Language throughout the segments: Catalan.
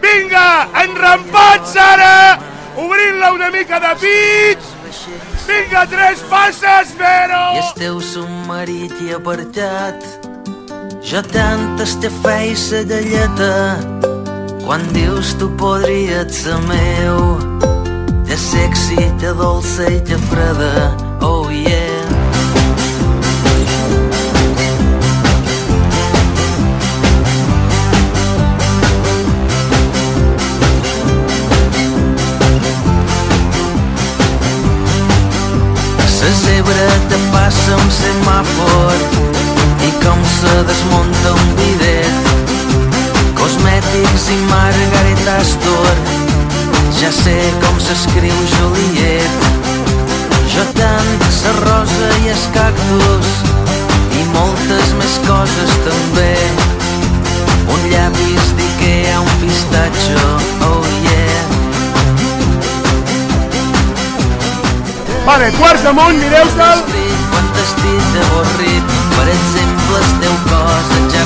Vinga, enrampats ara! Obrint-la una mica de pit! Vinga, tres passes, però! I el teu submarit i apartat jo tant te feia sa galleta quan dius tu podries ser meu te sexy, te dolça i te freda oh yeah La zebra te passa un semàfor i com se desmunta un bidet. Cosmètics i Margaret Astor ja sé com s'escriu Juliet jo tant sa rosa i es cactus Vale, quarts amunt, mireu-se'l! Quan t'estic avorrit, per exemple, el teu cos exercer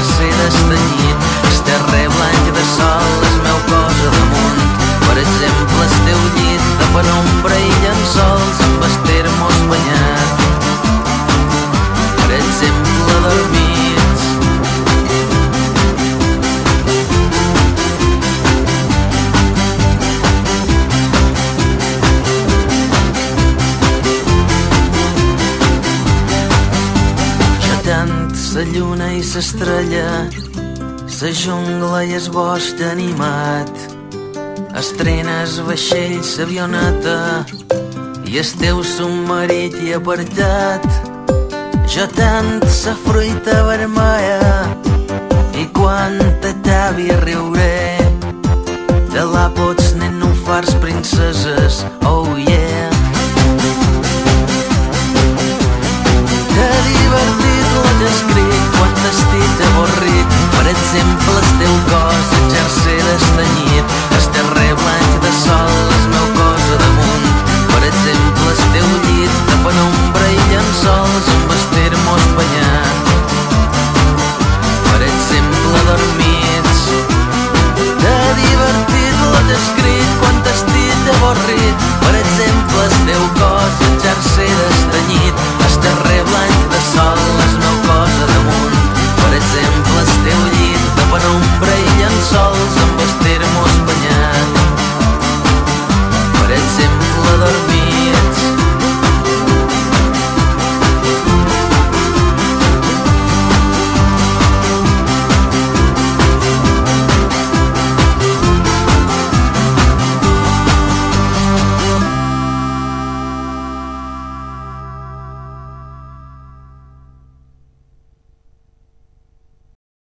lluna i s'estrella, sa jungla i es bosc animat, estrenes vaixell, s'avioneta i el teu submarit i apartat. Jo tant sa fruita vermella i quan te t'avi riuré